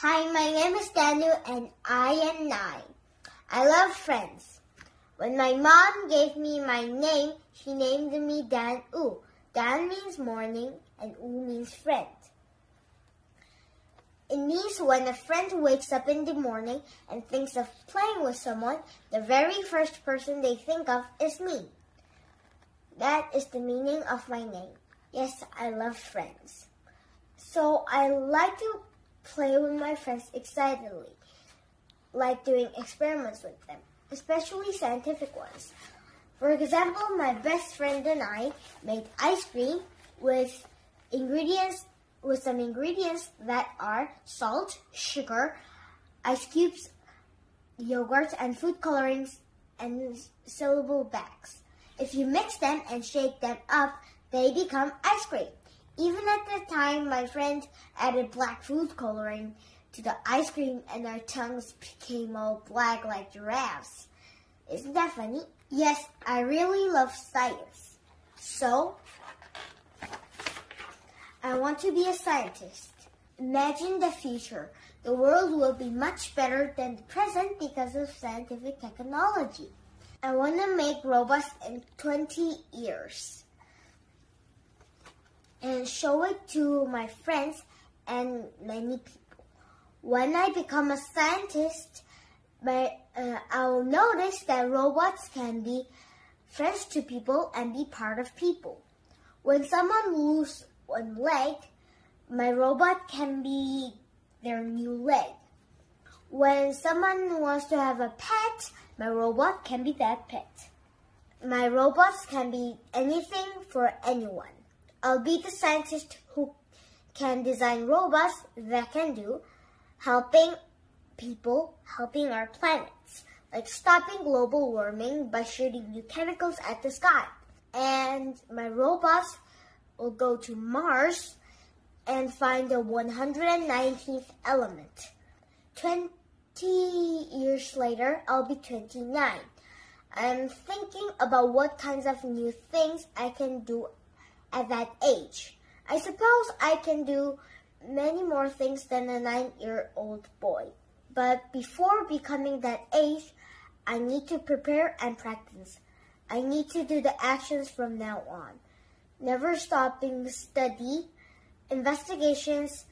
Hi, my name is Daniel and I am nine. I love friends. When my mom gave me my name, she named me Dan U. Dan means morning and U means friend. It means when a friend wakes up in the morning and thinks of playing with someone, the very first person they think of is me. That is the meaning of my name. Yes, I love friends. So I like to play with my friends excitedly, like doing experiments with them, especially scientific ones. For example, my best friend and I made ice cream with ingredients with some ingredients that are salt, sugar, ice cubes, yogurt, and food colorings and sealable bags. If you mix them and shake them up, they become ice cream. Even at the time, my friends added black food coloring to the ice cream and our tongues became all black like giraffes. Isn't that funny? Yes, I really love science. So, I want to be a scientist. Imagine the future. The world will be much better than the present because of scientific technology. I want to make robots in 20 years and show it to my friends and many people. When I become a scientist, my, uh, I'll notice that robots can be friends to people and be part of people. When someone loses one leg, my robot can be their new leg. When someone wants to have a pet, my robot can be that pet. My robots can be anything for anyone. I'll be the scientist who can design robots that can do helping people, helping our planets, like stopping global warming by shooting new chemicals at the sky. And my robots will go to Mars and find the 119th element. 20 years later, I'll be 29. I'm thinking about what kinds of new things I can do at that age. I suppose I can do many more things than a nine-year-old boy. But before becoming that age, I need to prepare and practice. I need to do the actions from now on never stopping study, investigations,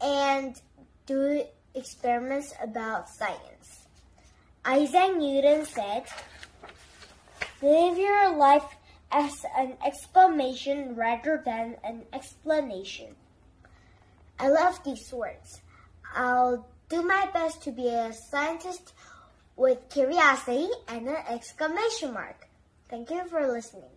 and do experiments about science. Isaac Newton said, Live your life as an exclamation rather than an explanation. I love these words. I'll do my best to be a scientist with curiosity and an exclamation mark. Thank you for listening.